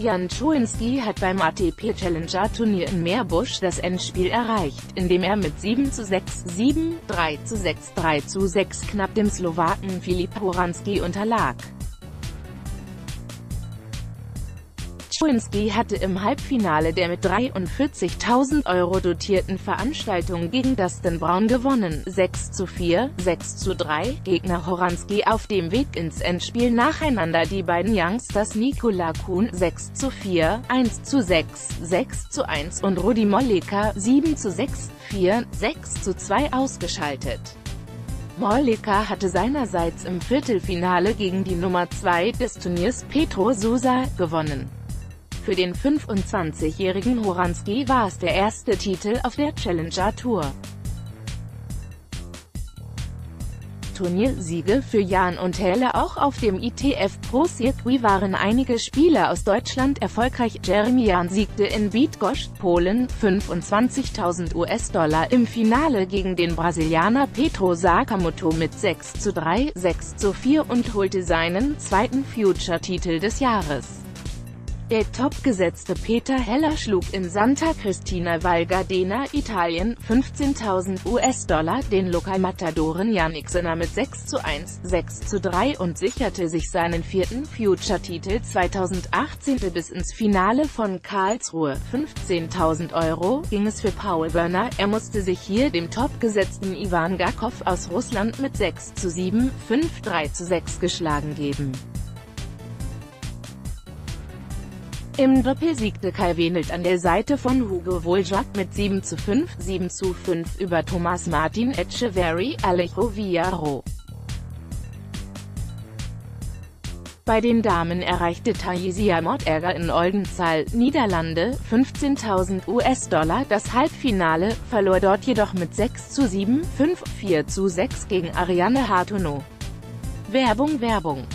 Jan Czujnski hat beim ATP Challenger Turnier in Meerbusch das Endspiel erreicht, indem er mit 7 zu 6, 7, 3 zu 6, 3 zu 6 knapp dem Slowaken Filip Horanski unterlag. Czujnski hatte im Halbfinale der mit 43.000 Euro dotierten Veranstaltung gegen Dustin Brown gewonnen, 6 zu 4, 6 zu 3, Gegner Horanski auf dem Weg ins Endspiel nacheinander die beiden Youngsters Nikola Kuhn, 6 zu 4, 1 zu 6, 6 zu 1 und Rudi Mollika, 7 zu 6, 4, 6 zu 2 ausgeschaltet. Mollika hatte seinerseits im Viertelfinale gegen die Nummer 2 des Turniers Petro Sousa gewonnen. Für den 25-jährigen Horanski war es der erste Titel auf der Challenger Tour. Turniersiege für Jan und Helle Auch auf dem ITF Pro Circuit waren einige Spieler aus Deutschland erfolgreich. Jeremy Jan siegte in Bydgoszcz, Polen, 25.000 US-Dollar im Finale gegen den Brasilianer Petro Sakamoto mit 6 zu 3, 6 zu 4 und holte seinen zweiten Future-Titel des Jahres. Der topgesetzte Peter Heller schlug in Santa Cristina Val Gardena, Italien, 15.000 US-Dollar den Lokalmatadoren Yannick Sinner mit 6 zu 1, 6 zu 3 und sicherte sich seinen vierten Future-Titel 2018 bis ins Finale von Karlsruhe. 15.000 Euro ging es für Paul Werner, er musste sich hier dem topgesetzten Ivan Gakov aus Russland mit 6 zu 7, 5, 3 zu 6 geschlagen geben. Im Doppel siegte Kai Wenelt an der Seite von Hugo Woljak mit 7 zu 5, 7 zu 5 über Thomas Martin Etcheverry, Alejo Villaro. Bei den Damen erreichte Taisia Morderger in Oldenzaal, Niederlande, 15.000 US-Dollar das Halbfinale, verlor dort jedoch mit 6 zu 7, 5, 4 zu 6 gegen Ariane Hartono. Werbung Werbung